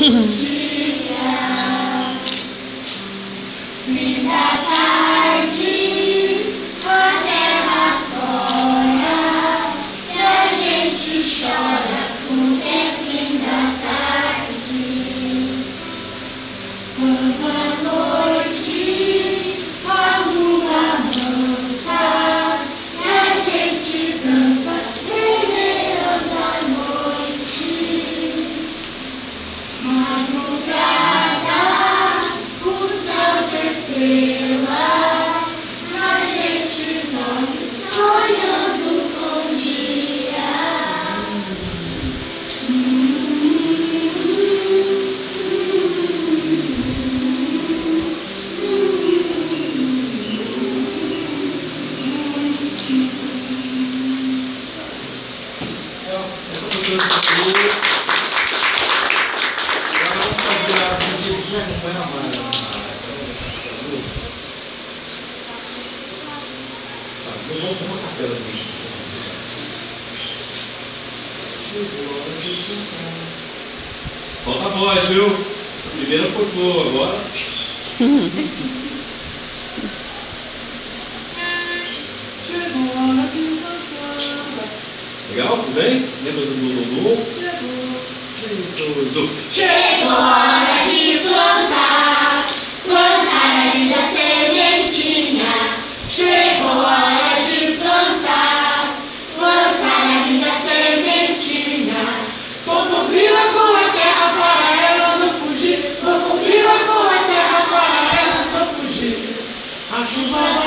嗯 Falta voz, viu? Primeira foi boa, agora. Legal? Tudo bem? Lembra do Lulu? Chegou. Jesus. Chegou a hora de plantar, plantar a linda sementinha. Chegou a hora de plantar, plantar a linda sementinha. Vou cumpri-la com a terra para ela não fugir. Vou cumpri-la com a terra para ela não fugir. A chuva vai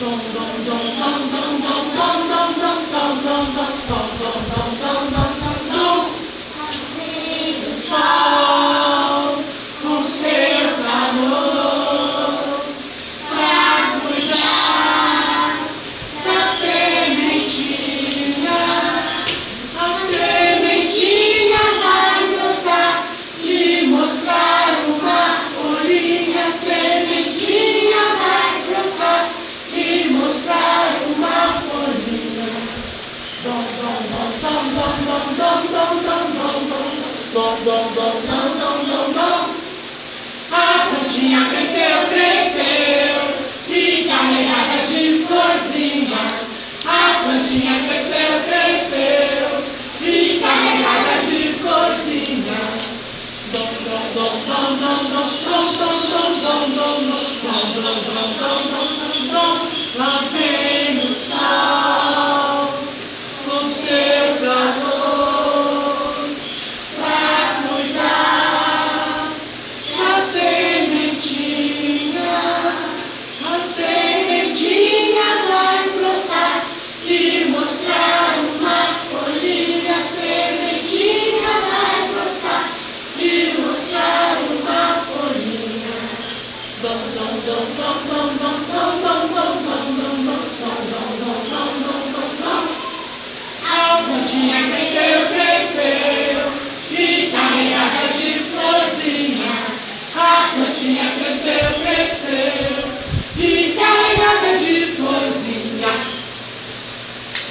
咚咚咚咚咚咚咚咚咚咚咚咚咚咚咚咚